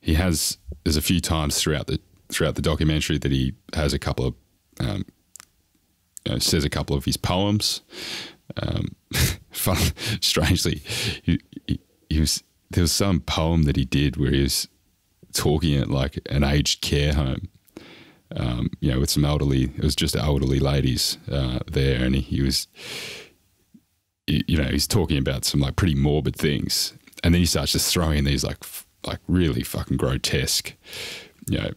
he has there's a few times throughout the throughout the documentary that he has a couple of um, know, says a couple of his poems. Um, fun, strangely, he, he, he was there was some poem that he did where he was talking at like an aged care home. Um, you know, with some elderly, it was just elderly ladies uh, there, and he, he was, you know, he's talking about some like pretty morbid things, and then he starts just throwing in these like like really fucking grotesque, you know,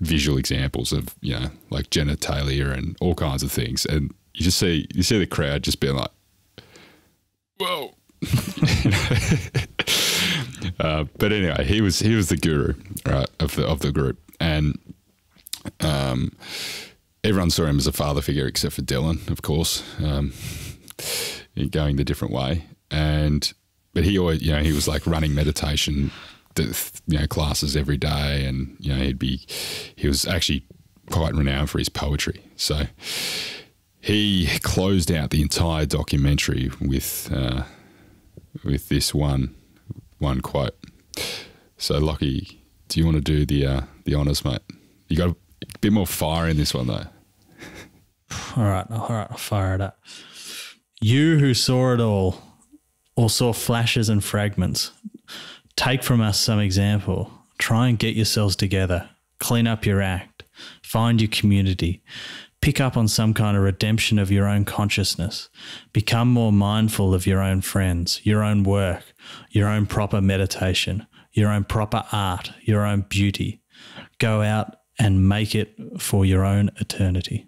visual examples of you know like genitalia and all kinds of things, and you just see you see the crowd just being like, whoa. uh, but anyway, he was he was the guru right of the of the group, and um, everyone saw him as a father figure except for Dylan, of course, um, going the different way. And but he always, you know, he was like running meditation, you know, classes every day, and you know, he'd be he was actually quite renowned for his poetry. So he closed out the entire documentary with uh, with this one one quote. So, Lockie, do you want to do the uh, the honors, mate? You got a bit more fire in this one, though. All right, all right, I'll fire it up. You who saw it all, or saw flashes and fragments, take from us some example. Try and get yourselves together. Clean up your act. Find your community. Pick up on some kind of redemption of your own consciousness. Become more mindful of your own friends, your own work, your own proper meditation, your own proper art, your own beauty. Go out and make it for your own eternity.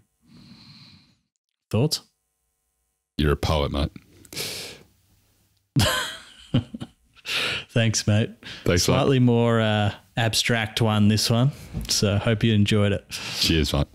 Thoughts? You're a poet, mate. Thanks, mate. Thanks, mate. Slightly more uh, abstract one, this one. So hope you enjoyed it. Cheers, mate.